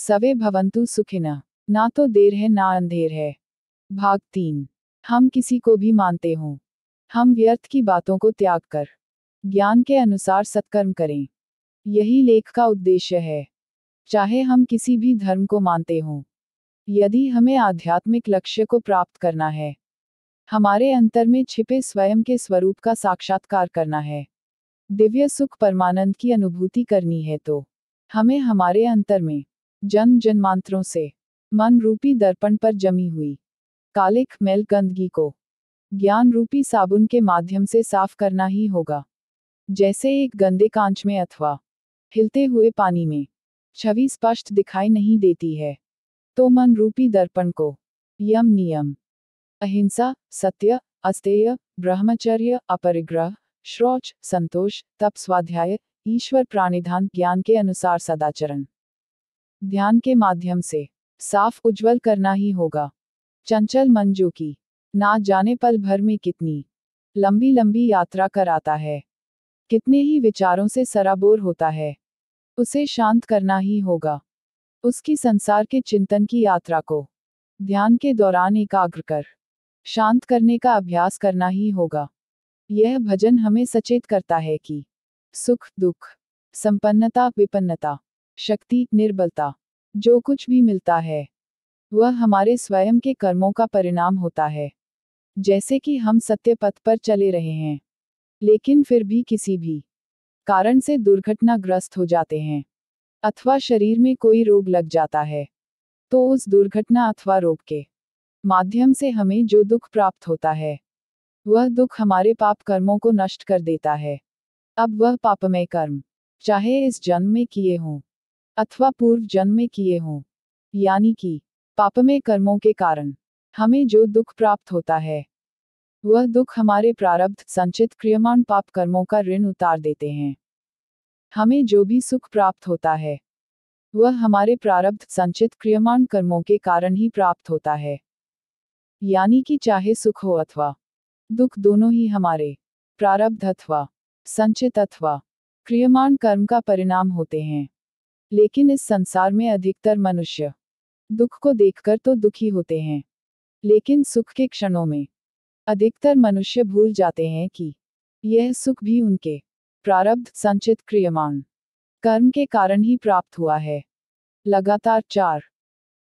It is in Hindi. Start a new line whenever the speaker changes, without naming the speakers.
सवे भवंतु सुखिना। ना तो देर है, ना अंधेर है। भाग तीन। हम किसी को भी मानते हों। हम व्यर्थ की बातों को त्याग कर। ज्ञान के अनुसार सत्कर्म करें। यही लेख का उद्देश्य है। चाहे हम किसी भी धर्म को मानते हों। यदि हमें आध्यात्मिक लक्ष्य को प्राप्त करना है। हमारे अंतर में छिपे स्वयं के स्वरूप का साक्षात्कार करना है। दिव्य सुख परमानंद की अनुभूति करनी है तो। हमें हमारे अंतर में जन्म जन्मांतरों से। मन रूपी दर्पण पर जमी हुई। कालिक मेल गंदगी को। ज्ञान रूपी साबुन के माध्यम से साफ़ करना ही होगा। जैसे एक गंदे कांच में अथवा हिलते हुए पानी में। छवि स्पष्ट दिखाई नहीं देती है। तो मन रूपी दर्पण को। यम नियम। अहिंसा, सत्य, अस्तेय, ब्रह्मचर्य, अपरिग्रह, श्रोच, संतोष, तप, स्वाध्याय, ईश्वर प्राणिधान ज्ञान के अनुसार सदाचरण। ध्यान के माध्यम से, साफ़ उज्जवल करना ही होगा। चंचल मन जो की, ना जाने पल भर में कितनी, लंबी लंबी यात्रा कर आता है। कितने ही विचारों से सराबोर होता है। उसे शांत करना ही होगा। उसकी संसार के चिंतन की यात्रा को, ध्यान के दौरान एकाग्र कर, शांत करने का अभ्यास करना ही होगा। यह भजन हमें सचेत करता है कि, सुख, दुख, संपन्नता, विपन्नता शक्ति, निर्बलता, जो कुछ भी मिलता है, वह हमारे स्वयं के कर्मों का परिणाम होता है। जैसे कि हम सत्य पथ पर चले रहे हैं, लेकिन फिर भी किसी भी कारण से दुर्घटनाग्रस्त हो जाते हैं, अथवा शरीर में कोई रोग लग जाता है तो उस दुर्घटना अथवा रोग के माध्यम से हमें जो दुख प्राप्त होता है, वह दुख हमारे पाप कर्मों को नष्ट कर देता है। अब वह पापमय कर्म, चाहे इस जन्म में किए हों अथवा पूर्व जन्म में किए हों, यानी कि पापमय कर्मों के कारण, हमें जो दुख प्राप्त होता है, वह दुख हमारे प्रारब्ध संचित क्रियमान पाप कर्मों का ऋण उतार देते हैं। हमें जो भी सुख प्राप्त होता है, वह हमारे प्रारब्ध संचित क्रियमान कर्मों के कारण ही प्राप्त होता है। यानी कि चाहे सुख हो अथवा दुख दोनों ही हमारे प्रारब्ध अथवा संचित अथवा क्रियमान कर्म का परिणाम होते हैं। लेकिन इस संसार में अधिकतर मनुष्य दुख को देखकर तो दुखी होते हैं। लेकिन सुख के क्षणों में अधिकतर मनुष्य भूल जाते हैं कि यह सुख भी उनके प्रारब्ध संचित क्रियमान कर्म के कारण ही प्राप्त हुआ है। लगातार चार